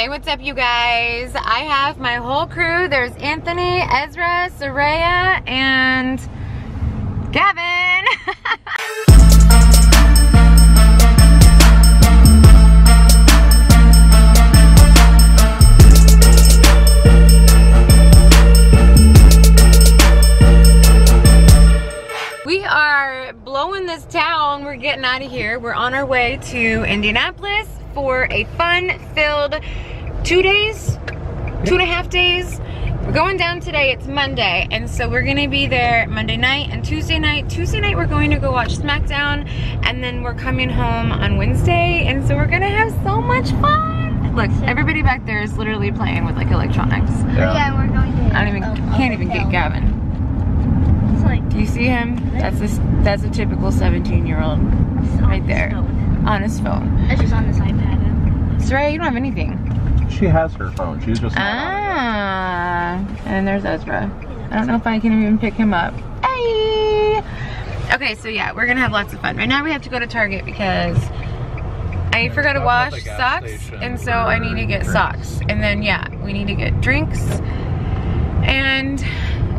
Hey, what's up, you guys? I have my whole crew. There's Anthony, Ezra, Soraya, and Gavin. we are blowing this town. We're getting out of here. We're on our way to Indianapolis for a fun-filled two days, two and a half days. We're going down today, it's Monday, and so we're gonna be there Monday night and Tuesday night. Tuesday night we're going to go watch SmackDown, and then we're coming home on Wednesday, and so we're gonna have so much fun. Look, everybody back there is literally playing with like electronics. Yeah, yeah we're going to. I don't even, oh, can't even get Gavin. Like, Do you see him? That's a, that's a typical 17 year old right there on his phone. It's just on this iPad. Soraya, you don't have anything. She has her phone. She's just not on Ah, and there's Ezra. I don't know if I can even pick him up. Hey! Okay, so yeah, we're gonna have lots of fun. Right now we have to go to Target because I forgot to wash socks, station and so I need to get for socks. And then yeah, we need to get drinks. And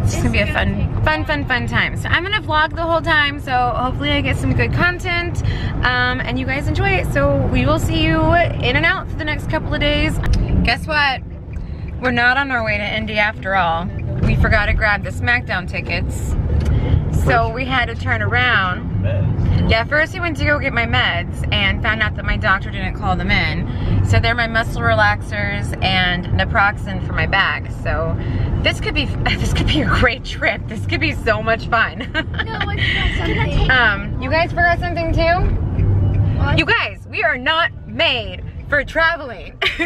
it's gonna be a fun, fun, fun, fun time. So I'm gonna vlog the whole time, so hopefully I get some good content, um, and you guys enjoy it. So we will see you in and out for the next couple of days. Guess what? We're not on our way to Indy after all. We forgot to grab the SmackDown tickets. So we had to turn around. Yeah, first we went to go get my meds and found out that my doctor didn't call them in. So they're my muscle relaxers and naproxen for my back. So this could be this could be a great trip. This could be so much fun. No, I forgot something. um, you guys forgot something too? What? You guys, we are not made for traveling.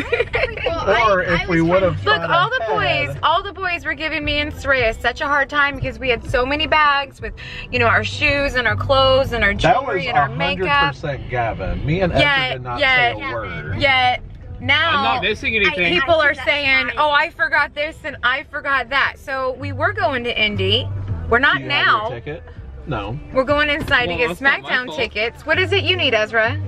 Well, Or I- if I we would have Look, all the ahead. boys, all the boys were giving me and Soraya such a hard time because we had so many bags with, you know, our shoes and our clothes and our jewelry and our makeup. That was 100% Gavin. Me and Ezra Yeah, did not yeah, say a word. Yet now I'm not missing anything. people I are saying, "Oh, I forgot this and I forgot that." So we were going to Indy. We're not Do you have now. your ticket? No. We're going inside Well, to get that's not my SmackDown tickets. What is it you need, Ezra?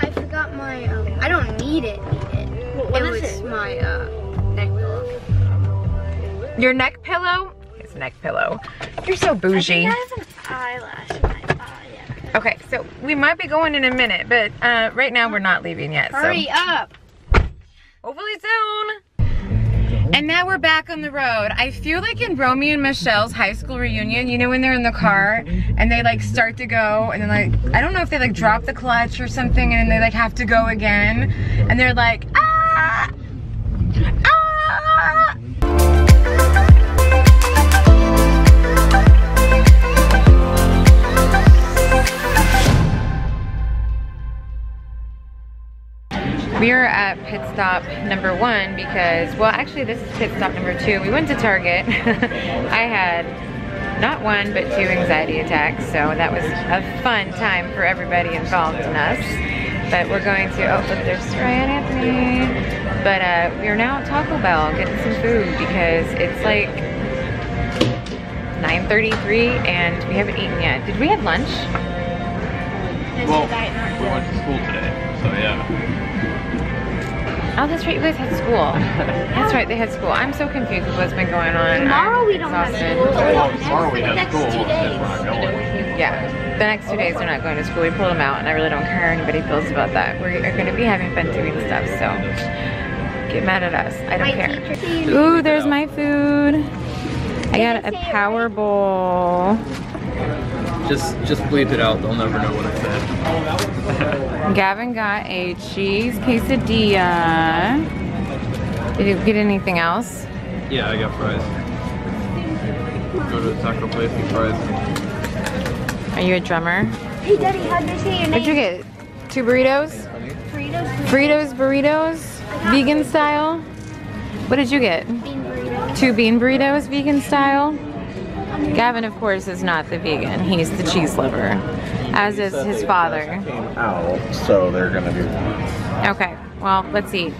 I forgot my. I don't need it. Need it. what it is was it? my uh, neck pillow. Your neck pillow? It's neck pillow. You're so bougie. I have an eyelash in my eye. Yeah. Okay, so we might be going in a minute, but uh, right now we're not leaving yet. so. Hurry up. Hopefully soon. And now we're back on the road. I feel like in Romy and Michele's high school reunion, you know when they're in the car and they like start to go and then like, I don't know if they like drop the clutch or something and then they like have to go again. And they're like, ah, ah. We are at pit stop number one because, well, actually, this is pit stop number two. We went to Target. I had not one, but two anxiety attacks, so that was a fun time for everybody involved in us. But we're going to, oh, look, there's Ryan Anthony. But uh, we are now at Taco Bell getting some food because it's like 9.33 and we haven't eaten yet. Did we have lunch? Well, we went to school today, so yeah. Oh, that's right, you guys had school. That's right, they had school. I'm so confused with what's been going on. Tomorrow I'm we don't have exhausted. school. Well, tomorrow we have Next school, two it's just days. Yeah, the next two days we're not going to school. We pulled them out, and I really don't care how anybody feels about that. We are going to be having fun doing stuff, so get mad at us. I don't care. Ooh, there's my food. I got a power bowl. Just, just bleep it out. They'll never know what I said. Gavin got a cheese quesadilla. Did you get anything else? yeah, I got fries. Go to the taco place and fries. Are you a drummer? Hey, Daddy, how did they say your name? What'd you get? Two burritos? Fritos. Fritos burritos? Vegan style? What did you get? Bean burritos. Two bean burritos, vegan style. Gavin, of course, is not the vegan. He's the cheese lover, as is his father. Came out, so they're gonna be. Okay, well, let's eat.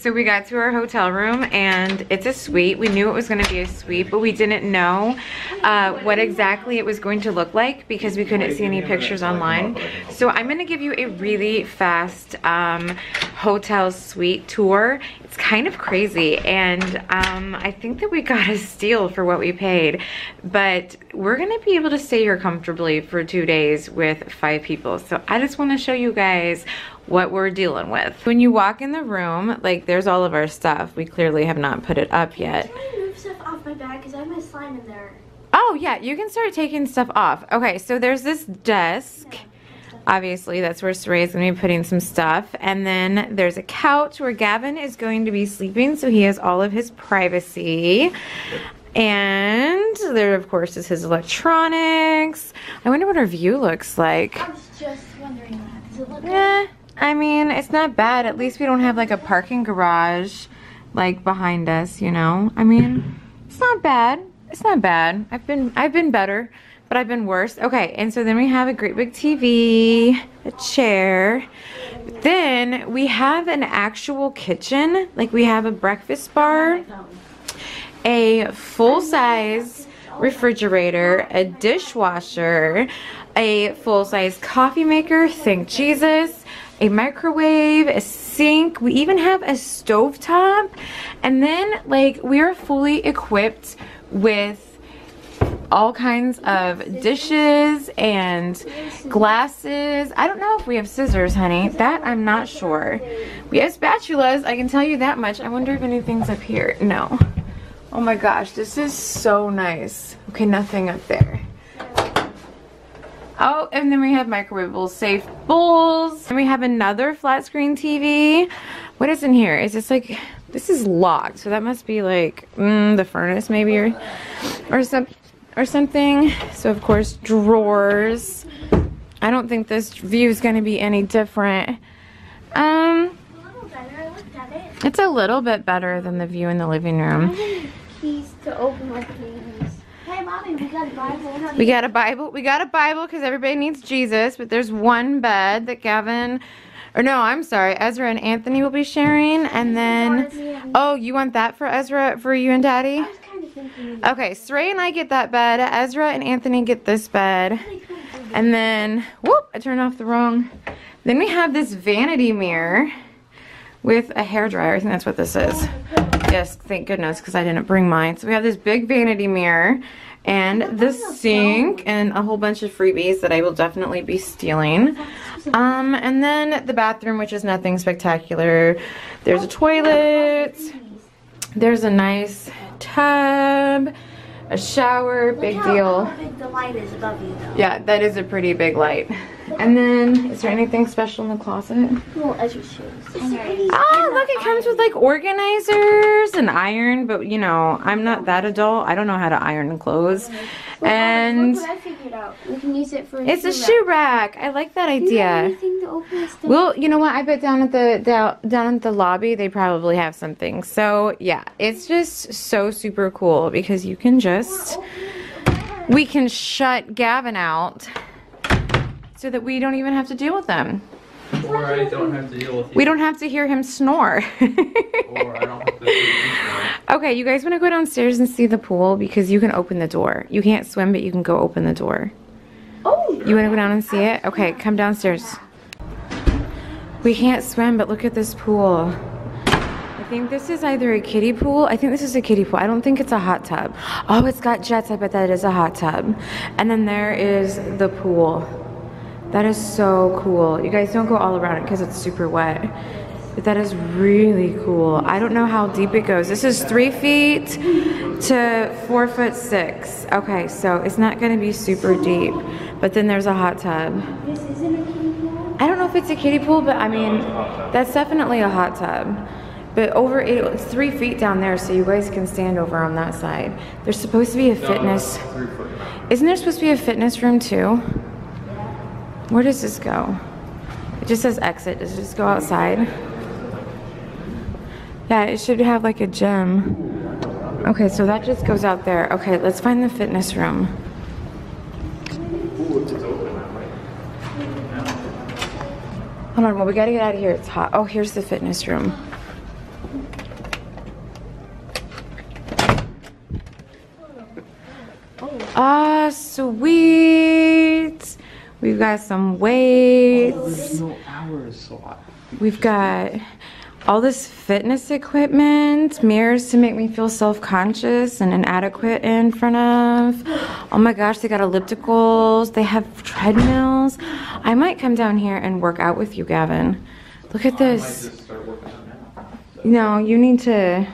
So we got to our hotel room and it's a suite. We knew it was gonna be a suite, but we didn't know uh, what exactly it was going to look like because we couldn't see any pictures online. So I'm gonna give you a really fast um, hotel suite tour. It's kind of crazy and um, I think that we got a steal for what we paid, but we're gonna be able to stay here comfortably for two days with five people. So I just wanna show you guys what we're dealing with. When you walk in the room, like there's all of our stuff. We clearly have not put it up yet. Can I move stuff off my bag? Because I have my slime in there. Oh yeah, you can start taking stuff off. Okay, so there's this desk. Obviously, that's where Saray's gonna be putting some stuff. And then there's a couch where Gavin is going to be sleeping, so he has all of his privacy. And there, of course, is his electronics. I wonder what our view looks like. I was just wondering that. Does it look Eh, I mean, it's not bad. At least we don't have like a parking garage like behind us, you know? I mean, it's not bad. It's not bad. I've been I've been better, but I've been worse. Okay, and so then we have a great big TV, a chair. Then we have an actual kitchen. Like we have a breakfast bar, a full-size refrigerator, a dishwasher, a full-size coffee maker, thank Jesus, a microwave, a sink. We even have a stovetop. And then like we are fully equipped with all kinds of dishes and glasses. I don't know if we have scissors, honey. That I'm not sure. We have spatulas, I can tell you that much. I wonder if anything's up here. No. Oh my gosh, this is so nice. Okay, nothing up there. Oh, and then we have microwavable safe bowls. And we have another flat screen TV. What is in here? Is this like, this is locked. So that must be like mm, the furnace maybe or, or, some, or something. So of course, drawers. I don't think this view is going to be any different. Um, a little better? I looked at it. it's a little bit better than the view in the living room. keys to open my things. Hey, mommy, we got a Bible. We got a Bible. We got a Bible because everybody needs Jesus, but there's one bed that Gavin, or no, I'm sorry, Ezra and Anthony will be sharing, and then, oh, you want that for Ezra, for you and Daddy? Okay, Sray and I get that bed. Ezra and Anthony get this bed, and then, whoop, I turned off the wrong. Then we have this vanity mirror with a hair dryer. I think that's what this is. Yes, thank goodness, because I didn't bring mine. So we have this big vanity mirror and the sink and a whole bunch of freebies that I will definitely be stealing. Um, and then the bathroom, which is nothing spectacular. There's a toilet. There's a nice tub, a shower, big how- deal. How big the light is above you, though. Yeah, that is a pretty big light. And then, is there anything special in the closet? Little Ezra shoes. Oh, look, it comes with like organizers and iron, but you know, I'm not that adult. I don't know how to iron clothes. And Look what I figured out. We can use it for. it's a shoe rack. I like that you idea. anything to open this thing? Well, you know what? I bet down at the down, down at the lobby they probably have something. So yeah, it's just so super cool because you can just we can shut Gavin out so that we don't even have to deal with them. Or I don't have to deal with you. We don't have to hear him snore. Or I don't have to. okay, you guys want to go downstairs and see the pool because you can open the door. You can't swim, but you can go open the door. Oh, You want to go down and see it? Okay, come downstairs. We can't swim, but look at this pool. I think this is either a kiddie pool. I think this is a kiddie pool. I don't think it's a hot tub. Oh, it's got jets. I bet that is a hot tub. And then there is the pool. That is so cool. You guys don't go all around it because it's super wet. But that is really cool. I don't know how deep it goes. This is three feet to four foot six. Okay, so it's not gonna be super deep. But then there's a hot tub. this isn't a kiddie pool. I don't know if it's a kiddie pool, but I mean, that's definitely a hot tub. But over it, it's three feet down there, so you guys can stand over on that side. There's supposed to be a fitness. Isn't there supposed to be a fitness room too? Where does this go? It just says exit. Does it just go outside? Yeah, it should have like a gym. Okay, so that just goes out there. Okay, let's find the fitness room. Hold on, well, we gotta get out of here. It's hot. Oh, here's the fitness room. Ah, sweet. We've got some weights. no hours slot. We've got all this fitness equipment, mirrors to make me feel self-conscious and inadequate in front of. Oh my gosh, they got ellipticals. They have treadmills. I might come down here and work out with you, Gavin. Look at this. No, you need to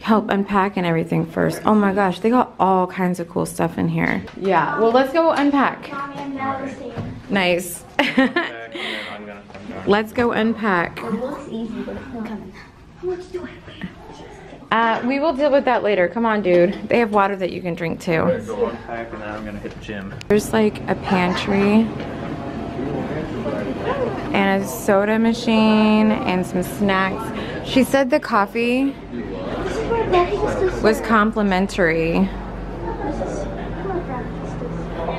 help unpack and everything first. Oh my gosh, they got all kinds of cool stuff in here. Yeah, well, let's go unpack. Mommy, I'm now the same. Nice. let's go unpack. It looks easy, but it's coming. How much do I weigh? Uh, we will deal with that later. Come on, dude. They have water that you can drink too. Go unpack and then I'm gonna hit the gym. There's like a pantry and a soda machine and some snacks. She said the coffee was complimentary.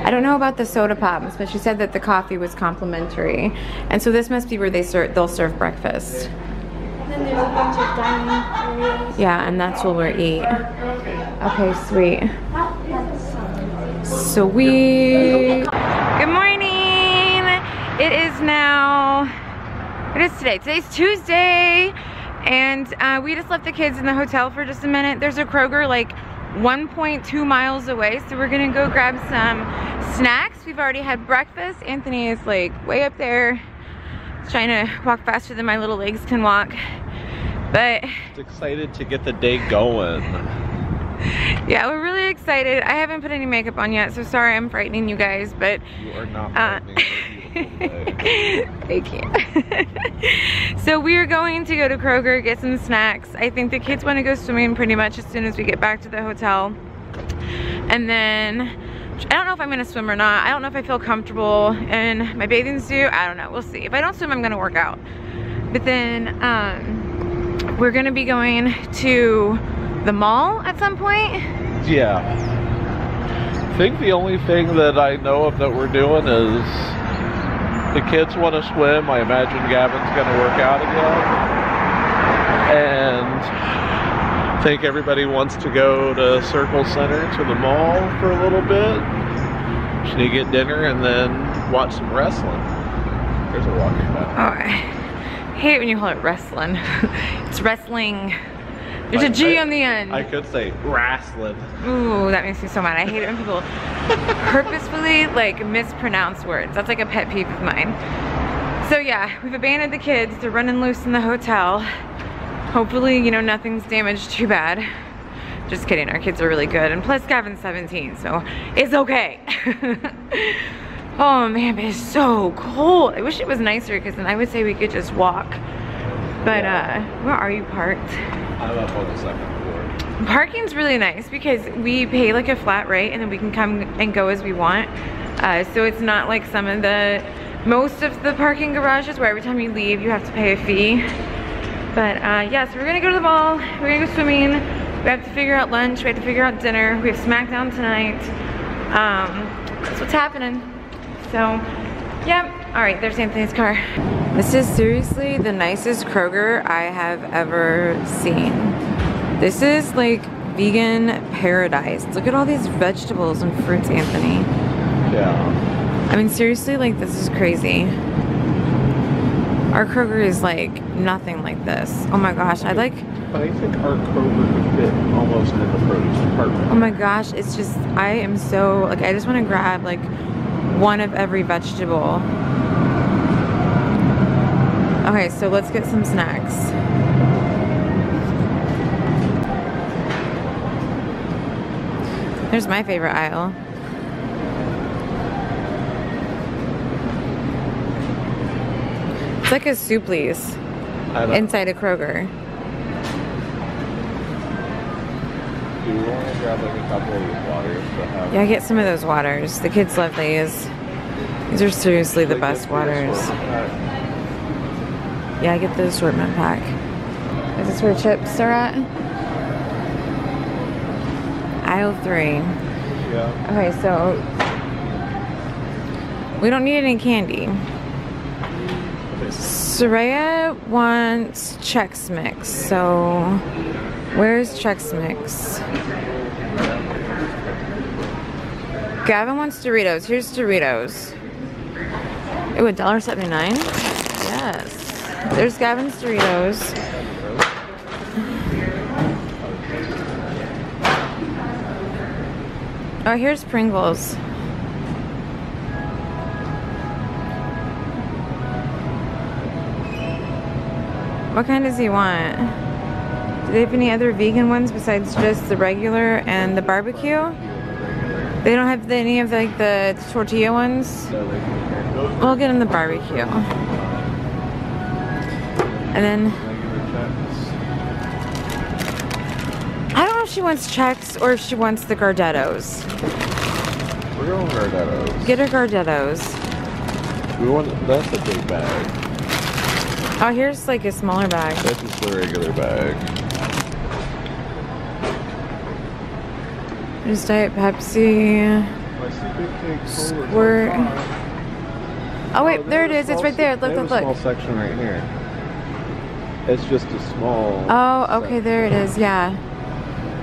I don't know about the soda pops, but she said that the coffee was complimentary. And so this must be where they serve they'll serve breakfast. Yeah, and that's where we'll eat. Okay, sweet. Sweet. Good morning. It is now, what is today? Today's Tuesday. And uh, we just left the kids in the hotel for just a minute. There's a Kroger like 1.2 miles away. So we're gonna go grab some snacks. We've already had breakfast. Anthony is like way up there. Trying to walk faster than my little legs can walk. But Excited to get the day going. yeah, we're really excited. I haven't put any makeup on yet, so sorry I'm frightening you guys, but You are not Uh, Thank you. so we are going to go to Kroger, get some snacks. I think the kids want to go swimming pretty much as soon as we get back to the hotel. And then, I don't know if I'm gonna swim or not. I don't know if I feel comfortable in my bathing suit. I don't know, we'll see. If I don't swim, I'm gonna work out. But then, um, we're gonna be going to the mall at some point. Yeah. I think the only thing that I know of that we're doing is the kids want to swim. I imagine Gavin's going to work out again. And I think everybody wants to go to Circle Centre to the mall for a little bit. Just need get dinner and then watch some wrestling. There's a walking back. Oh, I hate when you call it wrestling. it's wrestling. There's a G on the end. I could say wrestling. Ooh, that makes me so mad. I hate it when people purposefully like mispronounce words. That's like a pet peeve of mine. So yeah, we've abandoned the kids. They're running loose in the hotel. Hopefully, you know, nothing's damaged too bad. Just kidding, our kids are really good. And plus Gavin's 17, so it's okay. oh man, but it's so cold. I wish it was nicer because then I would say we could just walk. But uh, where are you parked? I'm up on the second floor. Parking's really nice because we pay like a flat rate and then we can come and go as we want. Uh, so it's not like some of the, most of the parking garages where every time you leave you have to pay a fee. But uh, yeah, so we're gonna go to the mall, we're gonna go swimming, we have to figure out lunch, we have to figure out dinner, we have SmackDown tonight. Um, that's what's happening. So, yeah, all right, there's Anthony's car. This is seriously the nicest Kroger I have ever seen. This is like vegan paradise. Look at all these vegetables and fruits, Anthony. Yeah. I mean, seriously, like this is crazy. Our Kroger is like nothing like this. Oh my gosh, I like, But I think our Kroger could fit almost in the produce department. oh my gosh, it's just, I am so, like, I just want to grab like one of every vegetable. Okay, so let's get some snacks. There's my favorite aisle. It's like a Souplies I inside a Kroger. Do we want to grab like a couple of these waters to have? Yeah, get some of those waters. The kids love these. These are seriously the best waters. Assortment I get the assortment pack. Is this where chips are at? Aisle three. Yeah. Okay, so we don't need any candy. Soraya wants Chex Mix, so where's Chex Mix? Gavin wants Doritos. Here's Doritos. Ooh, a dollar seventy-nine. Yes. There's Gavin's Doritos. Oh, here's Pringles. What kind does he want? Do they have any other vegan ones besides just the regular and the barbecue? They don't have any of like the tortilla ones? We'll get him the barbecue. And then I don't know if she wants checks or if she wants the Gardettos. We're going Gardettos. Get her Gardettos. We want that's a big bag. Oh, here's like a smaller bag. That's just the regular bag. There's Diet Pepsi. My secret cake Squirt. Oh wait, there it is. It's right there. Look, look, look. Small section right here. It's just a small. Oh, okay, there it is. Yeah.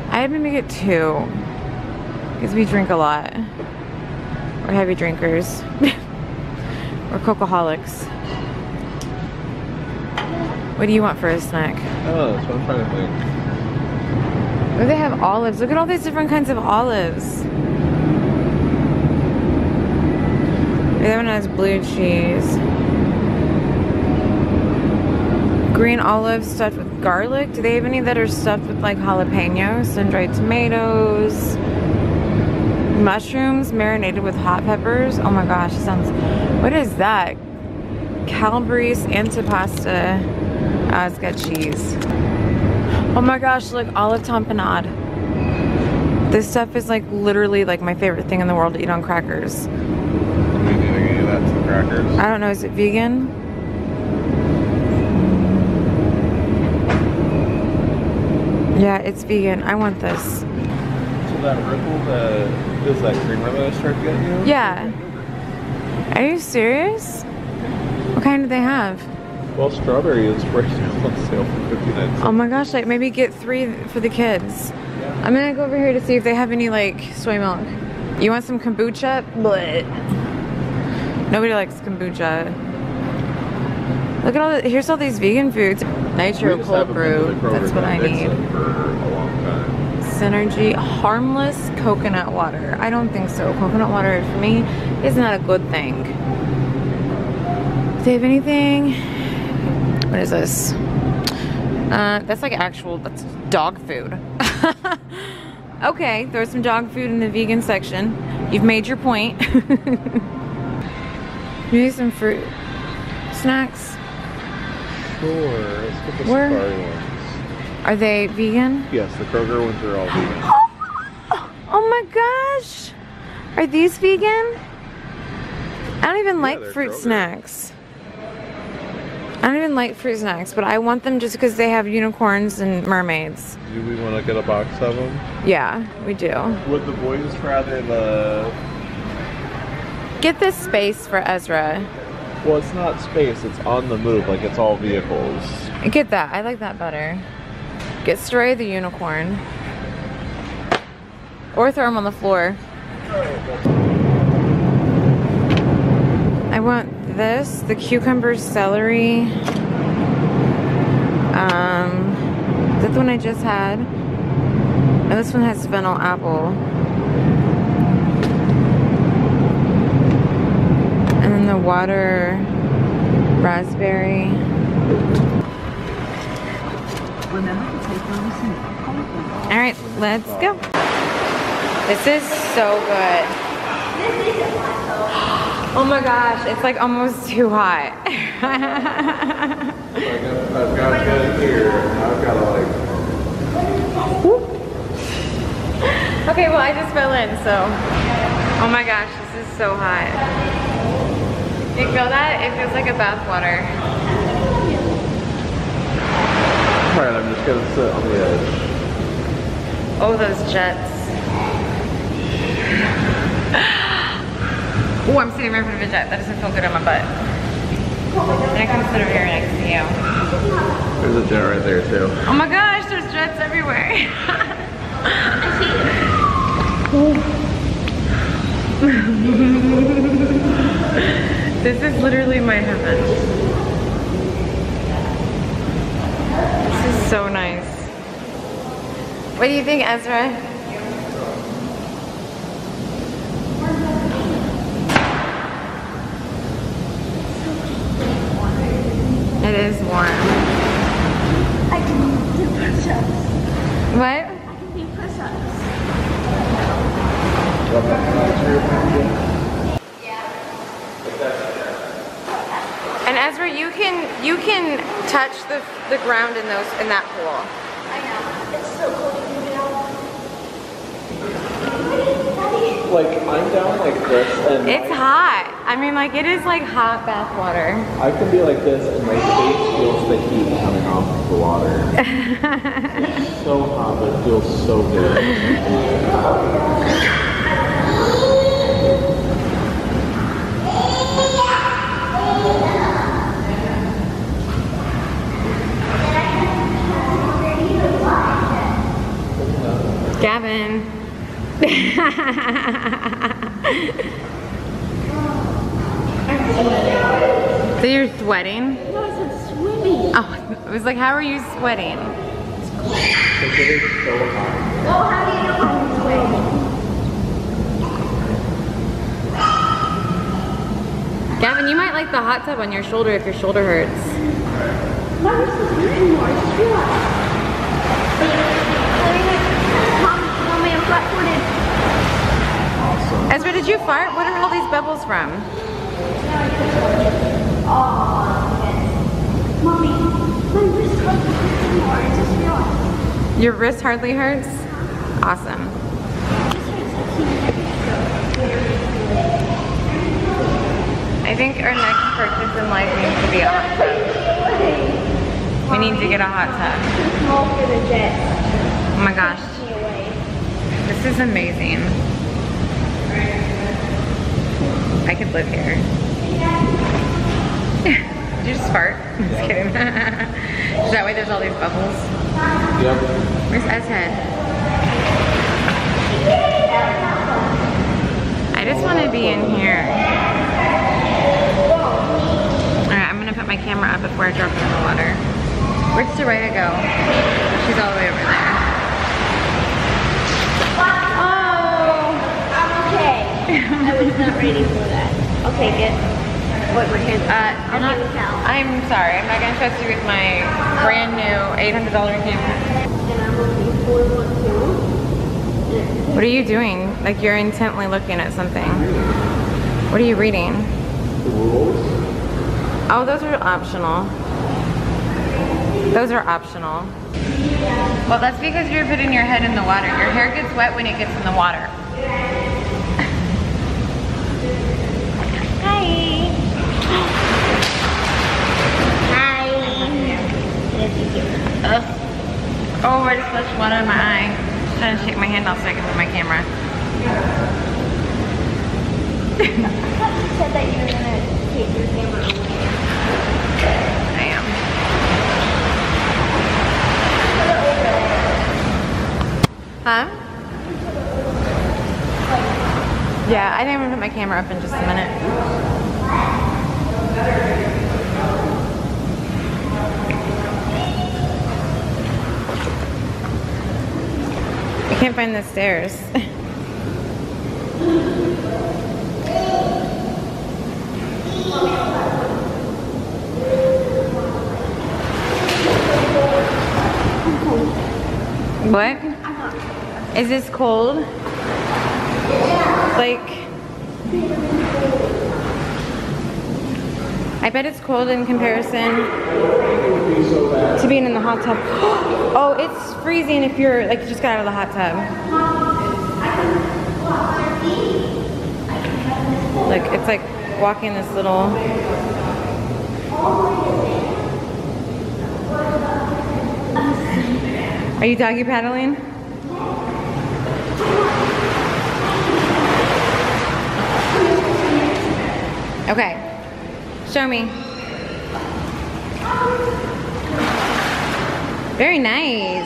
I had maybe get two. Because we drink a lot. We're heavy drinkers. We're cocoholics. What do you want for a snack? Oh, that's what I'm trying to think. Oh, they have olives. Look at all these different kinds of olives. That one has blue cheese. Green olives stuffed with garlic. Do they have any that are stuffed with like jalapenos, sun-dried tomatoes, mushrooms marinated with hot peppers? Oh my gosh, sounds. What is that? Calabrese antipasta. Ah, it's got cheese. Oh my gosh, look, olive tapenade. This stuff is like literally like my favorite thing in the world to eat on crackers. We need to get you that some crackers. I don't know, is it vegan? Yeah, it's vegan. I want this. So that ripple that is that creamer that I started getting you? Yeah. Are you serious? What kind do they have? Well, strawberry is right now on sale for 59 cents. Oh my gosh, like maybe get three for the kids. I'm gonna go over here to see if they have any like soy milk. You want some kombucha? But nobody likes kombucha. Look at all the, here's all these vegan foods. Nitro cold haven't been to brew, that's what I need. For a long time. Synergy harmless coconut water. I don't think so. Coconut water for me is not a good thing. Do they have anything? What is this? Uh, that's like actual, that's dog food. okay, throw some dog food in the vegan section. You've made your point. Maybe some fruit snacks. Sure, let's get the Where- safari ones. Are they vegan? Yes, the Kroger ones are all vegan. Oh my gosh! Are these vegan? I don't even like fruit Kroger. snacks. I don't even like fruit snacks, but I want them just because they have unicorns and mermaids. Do we want to get a box of them? Yeah, we do. Would the boys rather the... Get this space for Ezra. Well, it's not space, it's on the move, like it's all vehicles. Get that. I like that better. Get Stray the unicorn. Or throw him on the floor. I want this, the cucumber celery. Um, is that the one I just had? And this one has fennel apple. Water raspberry. All right, let's go. This is so good. Oh my gosh, it's like almost too hot. I've got here, I've got like... okay, well I just fell in, so. Oh my gosh, this is so hot. You feel that? It feels like a bath water. Alright, I'm just gonna sit on the edge. Oh, those jets. Oh, I'm sitting right in front of a jet. That doesn't feel good on my butt. And I can sit over here next to you. There's a jet right there too. Oh my gosh, there's jets everywhere. this is literally my heaven. This is so nice. What do you think, Ezra? It is warm. I can do push-ups. What? I can do push-ups. And Ezra, you can you can touch the the ground in those in that pool. I know. It's so cool. You can do Like I'm down like this and It's hot. I mean, like it is like hot bath water. I can be like this and my face feels the heat coming off of the water. it's so hot, but it feels so good. Gavin. so you're sweating? No, I said swimming. Oh, I was like, how are you sweating? Because it is so hot. Well, how do you know I'm swimming? Gavin, you might like the hot tub on your shoulder if your shoulder hurts. My wrist is hurting more. I just realized. Mom, mommy, I'm flat-footed. Awesome. Ezra, did you fart? What are all these bubbles from? Your wrist hardly hurts? Awesome. I think our next purchase in life needs to be a hot tub. We need to get a hot tub. Oh my gosh, this is amazing. I could live here. Did you just fart? I'm just kidding. is that why there's all these bubbles? Yep. Where's Ezhead? I just want to be in here. Alright, I'm gonna put my camera up before I drop it in the water. Where'd Soraya go? She's all the way over there. Oh! I'm okay. I was not ready for that. Okay, good. What we're gonna Uh, I'm not, I'm sorry, I'm not gonna trust you with my brand new $800 camera. And I'm looking for one too. What are you doing? Like you're intently looking at something. What are you reading? The rules. Oh, those are optional. Those are optional. Well, that's because you're putting your head in the water. Your hair gets wet when it gets in the water. Ugh. Oh, I just splashed water in my eye. Just trying to shake my hand off so I can move my camera. You said that you were gonna take your camera. I am. Huh? Yeah, I I'm gonna put my camera up in just a minute. Can't find the stairs. What? Is this cold? Like, I bet it's cold in comparison to being in the hot tub. Oh, it's freezing if you're like you just got out of the hot tub. Like it's like walking this little. Are you doggy paddling? Okay. Show me. Very nice.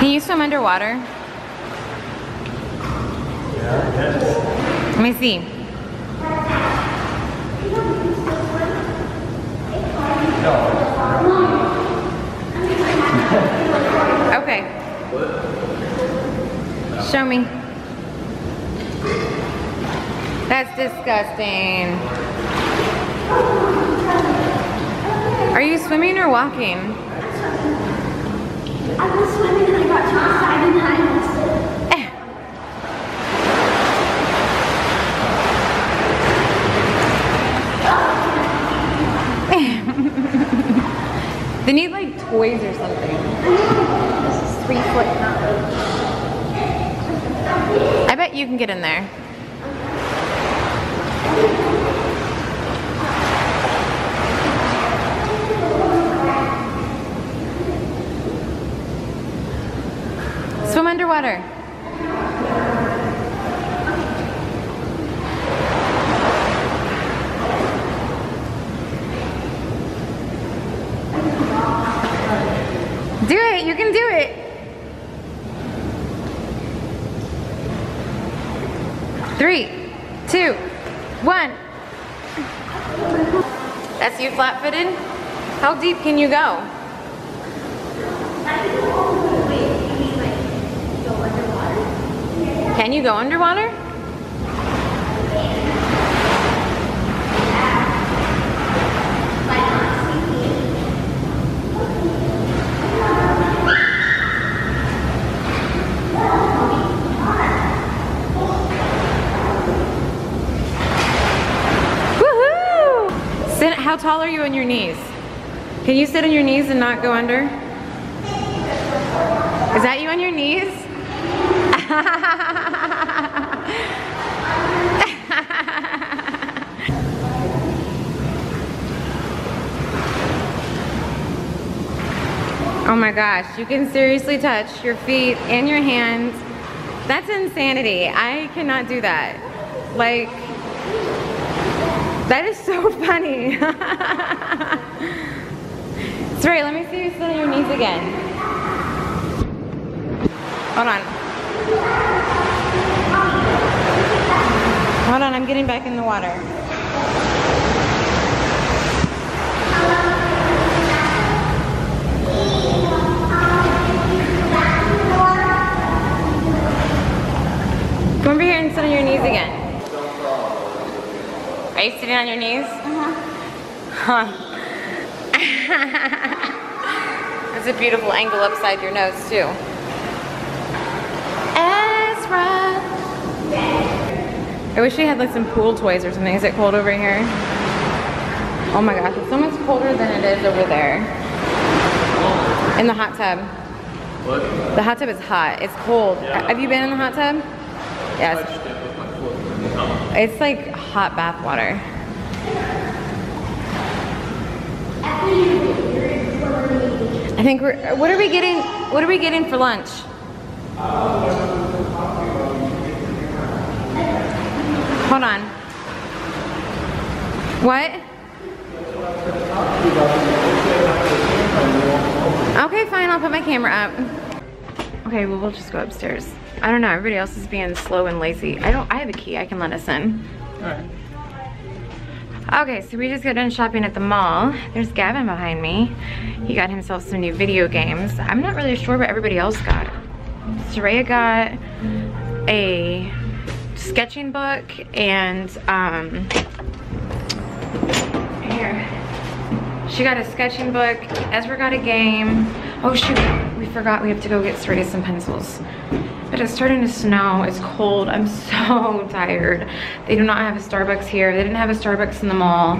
Can you swim underwater? Yeah, Let me see. Walking? I was swimming and I got to the side and I missed it. They need like toys or something. This is three foot, not eight. I bet you can get in there. Swim underwater. Do it, you can do it. Three, two, one. That's you flat footed? How deep can you go? Can you go underwater? Woohoo! Sit, how tall are you on your knees? Can you sit on your knees and not go under? Is that you on your knees? oh my gosh, you can seriously touch your feet and your hands. That's insanity. I cannot do that. Like, that is so funny. Sorry, let me see you sit on your knees again. Hold on. Hold on, I'm getting back in the water. Come over here and sit on your knees again. Are you sitting on your knees? Huh. That's a beautiful angle upside your nose too. Ezra. I wish we had like some pool toys or something. Is it cold over here? Oh my gosh, it's so much colder than it is over there. In the hot tub. What? The hot tub is hot. It's cold. Have you been in the hot tub? Yes. It with my foot. No. It's like hot bath water. I think we're, what are we getting, what are we getting for lunch? Hold on. What? Okay, fine, I'll put my camera up. Okay, well, we'll just go upstairs. I don't know, everybody else is being slow and lazy. I don't, I have a key, I can let us in. Okay, so we just got done shopping at the mall. There's Gavin behind me. He got himself some new video games. I'm not really sure what everybody else got. Soraya got a sketching book and um, here. She got a sketching book. Ezra got a game. Oh shoot, we forgot we have to go get Soraya some pencils. But it's starting to snow, it's cold, I'm so tired. They do not have a Starbucks here. They didn't have a Starbucks in the mall.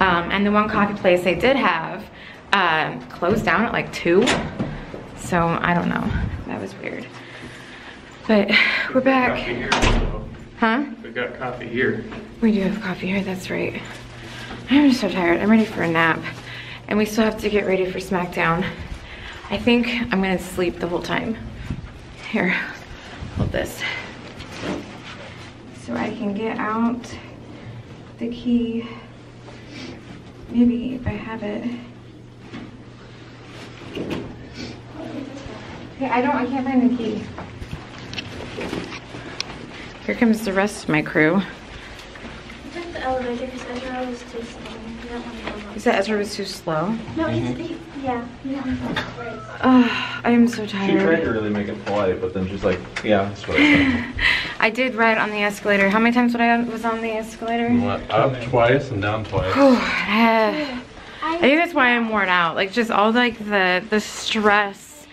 Um, and the one coffee place they did have um, closed down at like two. So I don't know, that was weird. But we're Coffee back. here. Huh? We got coffee here. We do have coffee here, that's right. I'm just so tired, I'm ready for a nap. And we still have to get ready for SmackDown. I think I'm gonna sleep the whole time. Here, hold this. So I can get out the key. Maybe if I have it. Okay, I don't, I can't find the key. Here comes the rest of my crew. The elevator because Ezra too. You don't want to said Ezra was too slow. No, he's, mm-hmm. he, yeah. You don't want to go Ugh, I am so tired. She tried to really make it polite, but then she's like, yeah, that's what I. I did ride on the escalator. How many times would I was on the escalator? Mm, Went up twice and down twice. I think that's why I'm worn out. Like just all like the the stress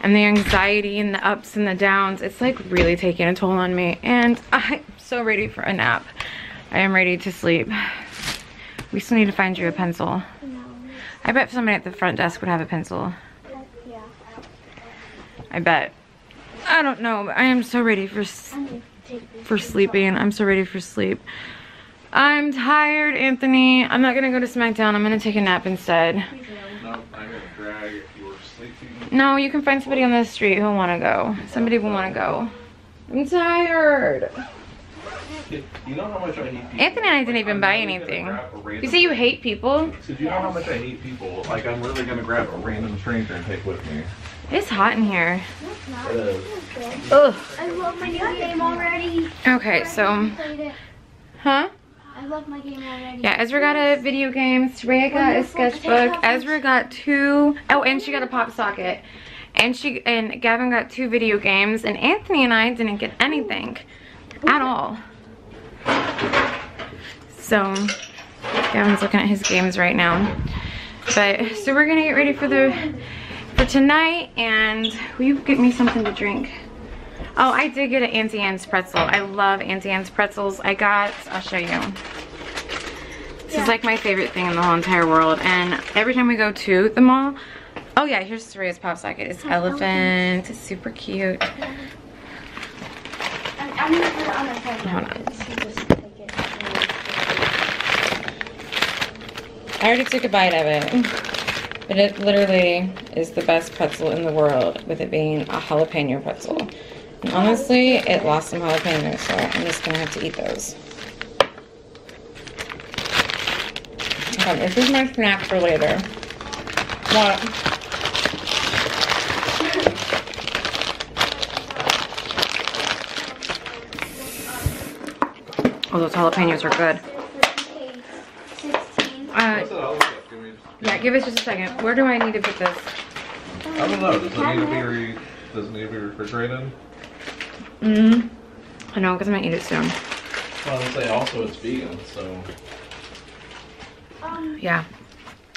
and the anxiety and the ups and the downs. It's like really taking a toll on me. And I'm so ready for a nap. I am ready to sleep. We still need to find you a pencil. No. I bet somebody at the front desk would have a pencil. Yeah. I bet. I don't know. I am so ready for for sleeping. I'm so ready for sleep. I'm tired, Anthony. I'm not gonna go to SmackDown. I'm gonna take a nap instead. No, you can find somebody on the street who'll want to go. Somebody will want to go. I'm tired. You know how much I hate people? Anthony and I didn't even I'm buy anything. grab a random- You say you hate people? So do you know how much I hate people? Like I'm really gonna grab a random stranger and take with me. It's hot in here. It is. Ugh. I love my new game already. Okay, so, huh? I love my game already. Yeah, Ezra got a video game. Saraya got a sketchbook. Ezra got two. Oh, and she got a pop socket. And she and Gavin got two video games. And Anthony and I didn't get anything at all. So Gavin's looking at his games right now. But so we're gonna get ready for the for tonight. And will you get me something to drink? Oh, I did get an Auntie Anne's pretzel. I love Auntie Anne's pretzels. I got. I'll show you. This is like my favorite thing in the whole entire world. And every time we go to the mall, oh yeah, here's Saraya's pop socket. It's elephant. It's super cute. I'm, I'm gonna put it on the phone. Hold on. I already took a bite of it. But it literally is the best pretzel in the world with it being a jalapeno pretzel. And honestly, it lost some jalapenos, so I'm just gonna have to eat those. Okay, this is my snack for later. What? Oh, those jalapenos are good. Uh, yeah, give us just a second. Where do I need to put this? I don't know. Does it need to be re- does it need to be refrigerated? Mm. I know, because I'm gonna eat it soon. Well, I say also it's vegan, so Um, Yeah.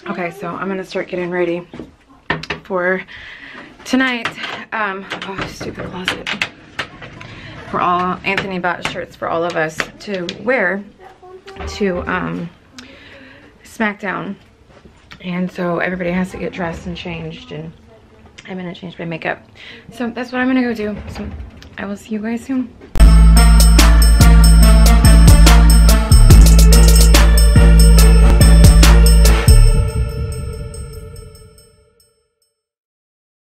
Okay, so I'm gonna start getting ready for tonight. Um, oh, stupid closet. For all, Anthony bought shirts for all of us to wear to um, SmackDown. And so everybody has to get dressed and changed and I'm gonna change my makeup. So that's what I'm gonna go do. So I will see you guys soon.